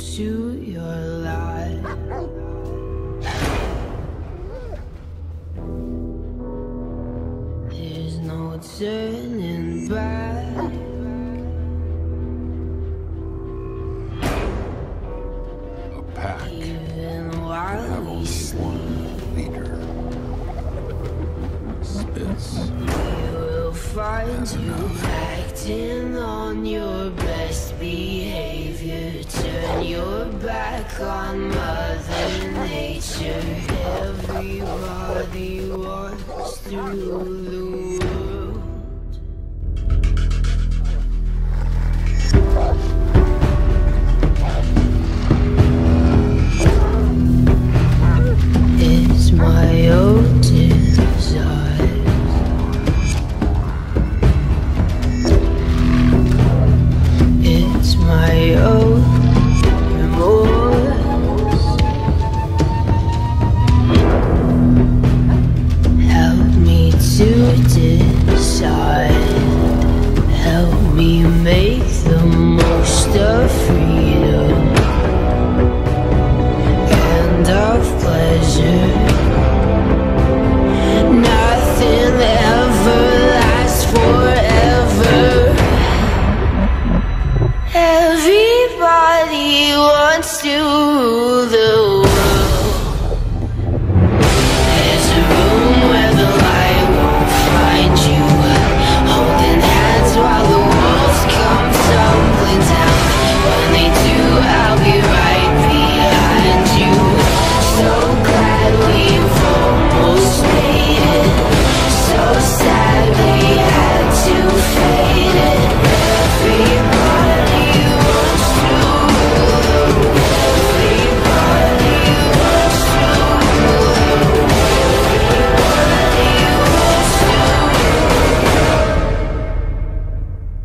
into your life. there's no turning back. A pack Even can have only sleep. one leader. Spitz. You will find you acting on your best behavior. Back on Mother Nature. Everybody walks through the decide. Help me make the most of freedom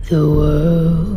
the world.